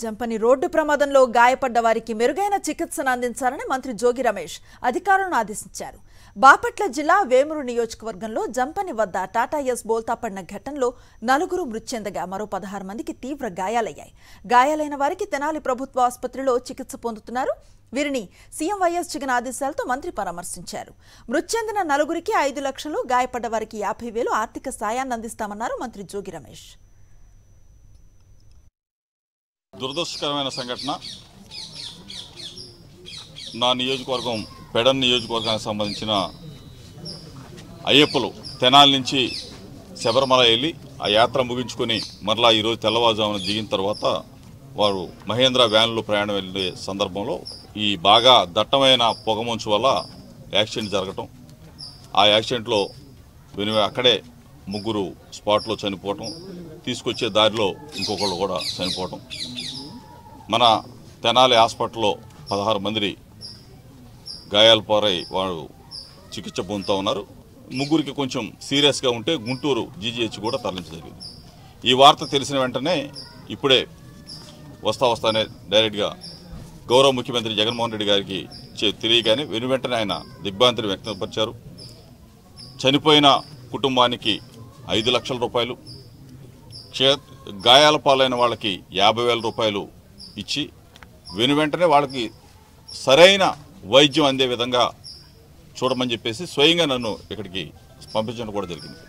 Jampani road ప్రమాదంలో గాయపడ్డ వారికి మెరుగైన చికిత్సను అందించాలని మంత్రి జోగి రమేష్ అధికారులను ఆదేశించారు. బాపట్ల జిల్లా వేమూరు నియోజకవర్గంలో జంపని వద్ద టాటా ఎస్ బోల్తా పడిన ఘటనలో నలుగురు మృతి చెందగా మరో పదహారు మందికి తీవ్ర గాయాలయ్యాయి. గాయాలైన వారికి తెనాలి ప్రభుత్వ ఆసుపత్రిలో చికిత్స పొందుతున్నారు. వీరిని సీఎం వైఎస్ జగన్ ఆదేశాలతో మంత్రి పరామర్శించారు. మృతి చెందిన నలుగురికి ఐదు లక్షలు గాయపడ్డ వారికి యాభై వేలు ఆర్థిక సాయాన్ని అందిస్తామన్నారు మంత్రి జోగి రమేష్. దురదృష్టకరమైన సంఘటన. నా నియోజకవర్గం పెడన్ నియోజకవర్గానికి సంబంధించిన అయ్యప్పలు తెనాల నుంచి శబరిమల వెళ్ళి ఆ యాత్ర ముగించుకొని మరలా ఈరోజు తెల్లవారుజామున దిగిన తర్వాత వారు మహేంద్ర వ్యాన్లో ప్రయాణం వెళ్ళే సందర్భంలో ఈ బాగా దట్టమైన పొగమంచు వల్ల యాక్సిడెంట్ జరగటం. ఆ యాక్సిడెంట్లో వినివే అక్కడే ముగ్గురు స్పాట్లో చనిపోవటం. తీసుకొచ్చే దారిలో ఇంకొకళ్ళు కూడా చనిపోవటం. మన తెనాలి హాస్పిటల్లో పదహారు మంది గాయాలపారై వారు చికిత్స పొందుతూ ఉన్నారు. ముగ్గురికి కొంచెం సీరియస్గా ఉంటే గుంటూరు జీజీహెచ్ కూడా తరలించగలిగింది ఈ వార్త తెలిసిన వెంటనే ఇప్పుడే వస్తా వస్తానే డైరెక్ట్గా గౌరవ ముఖ్యమంత్రి జగన్మోహన్ రెడ్డి గారికి చే- తెలియగానే వెను వెంటనే ఆయన దిగ్భ్రాంతిని వ్యక్తపరిచారు. చనిపోయిన కుటుంబానికి ఐదు లక్షల రూపాయలు క్షే గాయాల పాలైన వాళ్ళకి యాభై వేల రూపాయలు ఇచ్చి వెను వెంటనే వాళ్ళకి సరైన వైద్యం అందే విధంగా చూడమని చెప్పేసి స్వయంగా నన్ను ఇక్కడికి పంపించడం కూడా జరిగింది.